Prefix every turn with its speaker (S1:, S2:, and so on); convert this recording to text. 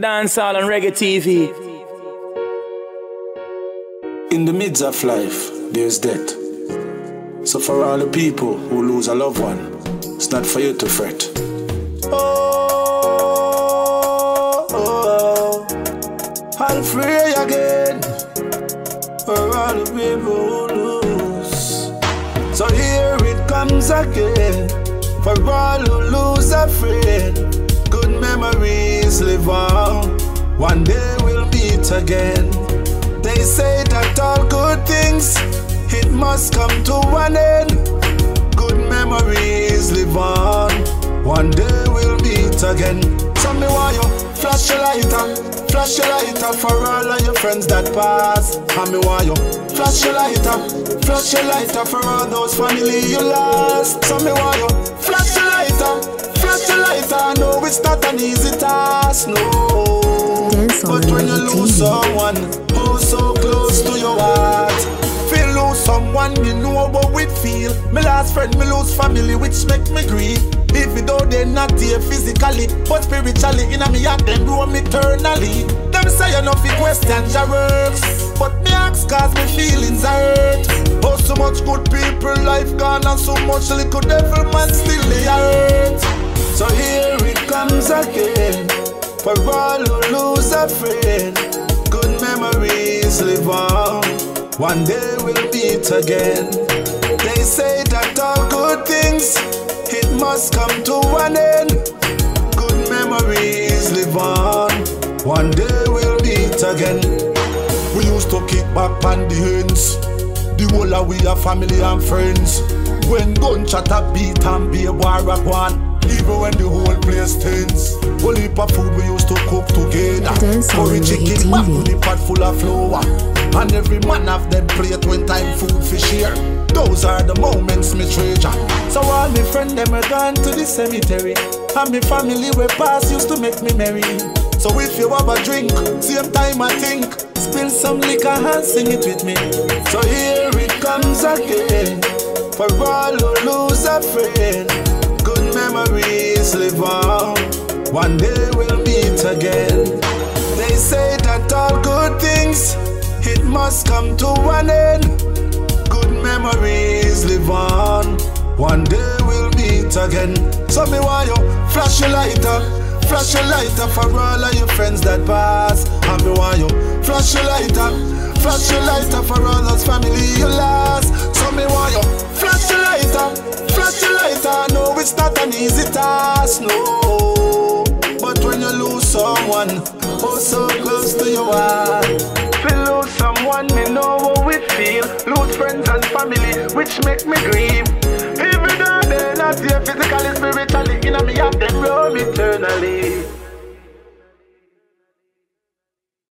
S1: Dancehall and Reggae TV.
S2: In the midst of life, there's death. So for all the people who lose a loved one, it's not for you to fret. Oh, oh, I'll free again for all the people who lose. So here it comes again for all who lose a friend. Good memories live on. One day we'll meet again. They say that all good things it must come to an end. Good memories live on. One day we'll meet again. Tell me why you flash your lighter, flash your lighter for all of your friends that pass. And me why you flash your lighter, flash your lighter for all those family you lost. So me why you it's not an easy task, no.
S3: Dance
S2: But when you lose someone who's so close to your heart, feel lose someone you know what we feel. My last friend, me lose family, which make me grieve. Even though they're not here physically, but spiritually, in a me heart, them grow me eternally. Them say you know fi question your works, but me ask cause me feelings are hurt. Oh, so much good people, life gone, and so much little devil man still they hurt. For all who lose a friend, good memories live on. One day we'll meet again. They say that all good things, it must come to an end. Good memories live on. One day we'll meet again. We used to kick back on the. The whole of we are family and friends. When gunshot a beat and be a war one. Even when the whole place tense. Whole heap of food we used to cook together. Curry chicken back with the pot full of flour. And every man have them plate when time food for share. Those are the moments me treasure. So all my friends them are gone to the cemetery. And my family where past used to make me merry. So if you have a drink, same time I think, spill some liquor and sing it with me. So here it comes again. For all who lose a friend, on. One day we'll meet again. They say that all good things, it must come to an end. Good memories live on. One day we'll meet again. So me want you flash your lighter, flash your lighter for all of your friends that pass. And me want you flash your lighter, flash your lighter for all those family you lost. So me want you family, which make me grieve. Even though they're not here physically, spiritually, in me heart, them roam eternally.